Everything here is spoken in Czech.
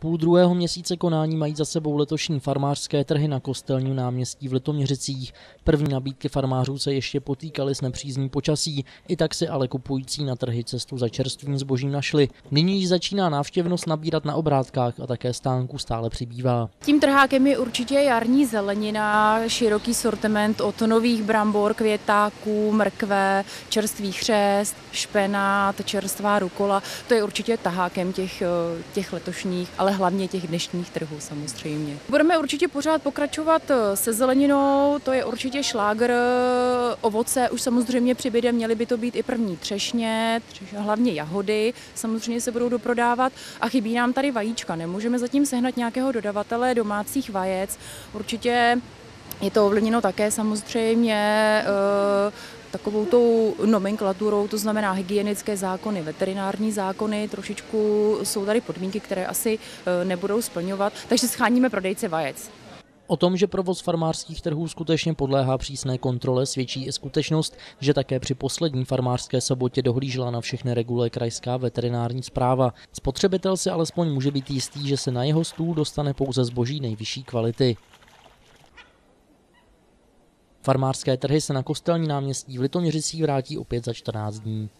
Půl druhého měsíce konání mají za sebou letošní farmářské trhy na kostelním náměstí v Litoměřicích. První nabídky farmářů se ještě potýkaly s nepřízní počasí, i tak si ale kupující na trhy cestu za čerstvým zbožím našli. Nyní již začíná návštěvnost nabírat na obrátkách a také stánku stále přibývá. Tím trhákem je určitě jarní zelenina, široký sortiment od nových brambor, květáků, mrkve, čerstvý chřest, špenát, čerstvá rukola. To je určitě tahákem těch, těch letošních, ale ale hlavně těch dnešních trhů samozřejmě. Budeme určitě pořád pokračovat eh, se zeleninou, to je určitě šlágr, eh, ovoce už samozřejmě přibyde, měly by to být i první třešně, hlavně jahody, samozřejmě se budou doprodávat a chybí nám tady vajíčka, nemůžeme zatím sehnat nějakého dodavatele domácích vajec, určitě je to ovlivněno také samozřejmě eh, takovou tou nomenklaturou, to znamená hygienické zákony, veterinární zákony, trošičku jsou tady podmínky, které asi e, nebudou splňovat, takže scháníme prodejce vajec. O tom, že provoz farmářských trhů skutečně podléhá přísné kontrole, svědčí i skutečnost, že také při poslední farmářské sobotě dohlížela na všechny regule krajská veterinární zpráva. Spotřebitel si alespoň může být jistý, že se na jeho stůl dostane pouze zboží nejvyšší kvality. Farmářské trhy se na kostelní náměstí v Litoměřicích vrátí opět za 14 dní.